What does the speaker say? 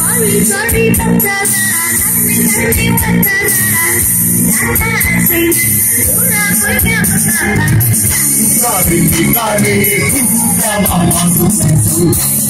Sorry, sorry, but that's Everything went down, that's not a thing. Do not forget about that. Sorry, sorry, who's that? I'm not so sensitive.